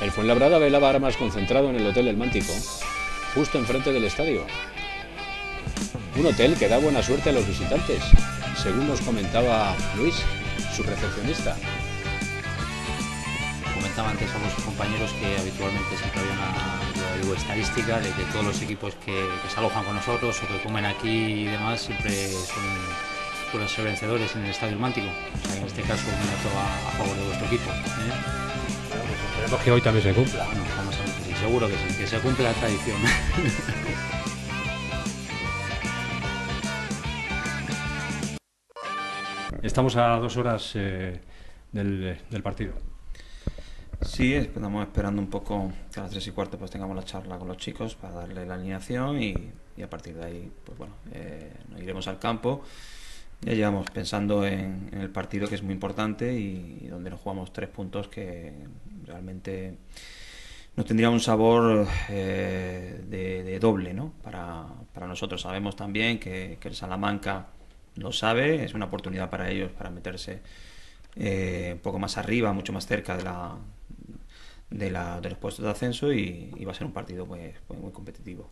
El Fuenlabrada velaba armas concentrado en el Hotel El Mántico, justo enfrente del estadio. Un hotel que da buena suerte a los visitantes, según nos comentaba Luis, su recepcionista. Comentaba antes a los compañeros que habitualmente siempre había una estadística de que todos los equipos que, se alojan con nosotros o que comen aquí y demás siempre son, suelen vencedores en el Estadio El Mántico. En este caso un a, a favor de vuestro equipo. ¿eh? Esperemos que hoy también se cumpla. Bueno, vamos a ver sí, seguro que sí, que se cumple la tradición. Estamos a dos horas eh, del, del, partido. Sí, estamos esperando un poco que a las tres y cuarto pues tengamos la charla con los chicos para darle la alineación y, y a partir de ahí pues bueno, eh, nos iremos al campo. Ya llevamos pensando en, en, el partido que es muy importante y, donde nos jugamos tres puntos que realmente no tendría un sabor eh, de, doble ¿no? para, nosotros. Sabemos también que, el Salamanca lo sabe, es una oportunidad para ellos para meterse eh, un poco más arriba, mucho más cerca de, la, de, los puestos de ascenso y, y, va a ser un partido pues, pues muy competitivo.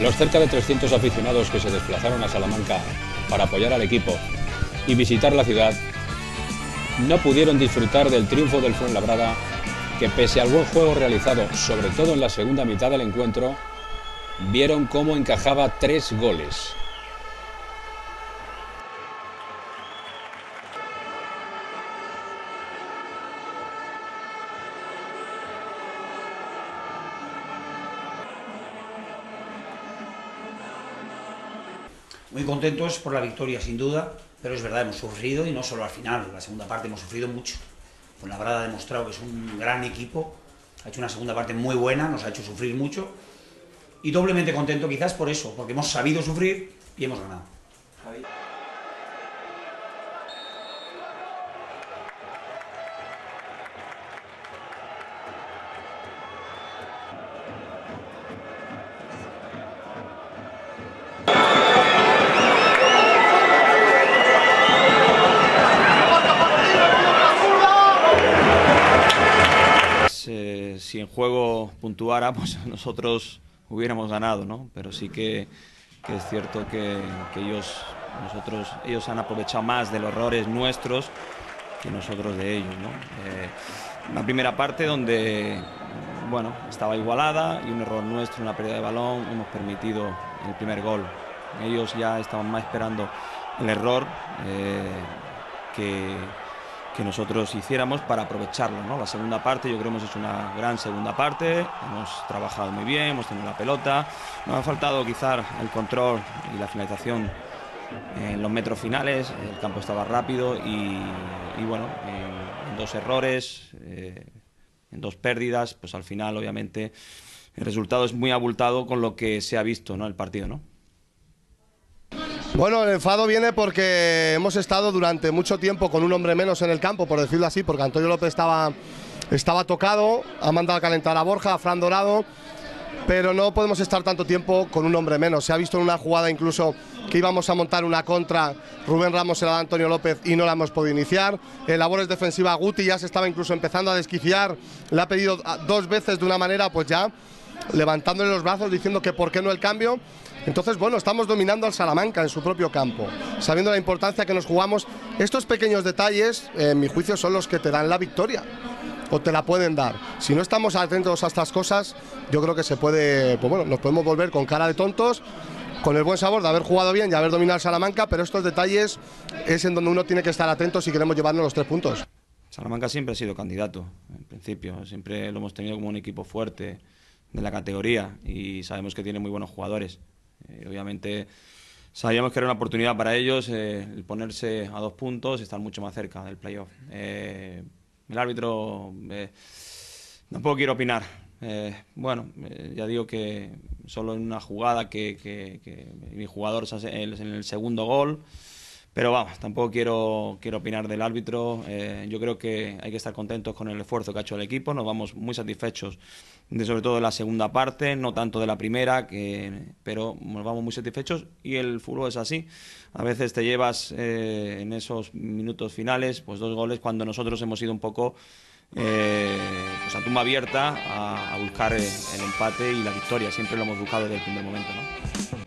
Los cerca de 300 aficionados que se desplazaron a Salamanca para apoyar al equipo y visitar la ciudad no pudieron disfrutar del triunfo del Fuenlabrada que pese al buen juego realizado, sobre todo en la segunda mitad del encuentro, vieron cómo encajaba tres goles. Muy contentos por la victoria, sin duda, pero es verdad, hemos sufrido y no solo al final, la segunda parte hemos sufrido mucho. La verdad ha demostrado que es un gran equipo, ha hecho una segunda parte muy buena, nos ha hecho sufrir mucho y doblemente contento quizás por eso, porque hemos sabido sufrir y hemos ganado. Si en juego puntuara, pues nosotros hubiéramos ganado, ¿no? Pero sí que, es cierto que, ellos, nosotros, ellos han aprovechado más de los errores nuestros que nosotros de ellos, ¿no? Eh, primera parte donde, bueno, estaba igualada y un error nuestro, una pérdida de balón, hemos permitido el primer gol. Ellos ya estaban más esperando el error eh, que que nosotros hiciéramos para aprovecharlo. ¿no? La segunda parte, yo creo que hemos hecho una gran segunda parte, hemos trabajado muy bien, hemos tenido la pelota, nos ha faltado quizá el control y la finalización en los metros finales, el campo estaba rápido y, y bueno, en, en, dos errores, eh, en dos pérdidas, pues al final obviamente el resultado es muy abultado con lo que se ha visto ¿no? el partido. ¿no? Bueno, el enfado viene porque hemos estado durante mucho tiempo con un hombre menos en el campo, por decirlo así, porque Antonio López estaba, estaba tocado, ha mandado a calentar a Borja, a Fran Dorado, pero no podemos estar tanto tiempo con un hombre menos. Se ha visto en una jugada incluso que íbamos a montar una contra, Rubén Ramos se la da Antonio López y no la hemos podido iniciar. En labores defensivas, Guti ya se estaba incluso empezando a desquiciar, le ha pedido dos veces de una manera, pues ya levantándole los brazos diciendo que por qué no el cambio. Entonces, bueno, estamos dominando al Salamanca en su propio campo, sabiendo la importancia que nos jugamos. Estos pequeños detalles, en mi juicio, son los que te dan la victoria o te la pueden dar. Si no estamos atentos a estas cosas, yo creo que se puede, pues bueno, nos podemos volver con cara de tontos, con el buen sabor de haber jugado bien y haber dominado al Salamanca, pero estos detalles es en donde uno tiene que estar atento si queremos llevarnos los tres puntos. Salamanca siempre ha sido candidato, en principio, siempre lo hemos tenido como un equipo fuerte de la categoría y sabemos que tiene muy buenos jugadores. Eh, obviamente sabíamos que era una oportunidad para ellos eh, el ponerse a dos puntos y estar mucho más cerca del playoff. Eh, el árbitro, tampoco quiero opinar. bueno, ya digo que solo en una jugada que, que, que mi jugador en el segundo gol pero vamos, tampoco quiero, quiero opinar del árbitro. Eh, yo creo que hay que estar contentos con el esfuerzo que ha hecho el equipo. Nos vamos muy satisfechos, de, sobre todo de la segunda parte, no tanto de la primera, que, pero nos vamos muy satisfechos. Y el fútbol es así. A veces te llevas eh, en esos minutos finales pues dos goles cuando nosotros hemos ido un poco eh, pues a tumba abierta a, a buscar el, el empate y la victoria. Siempre lo hemos buscado desde el primer momento. ¿no?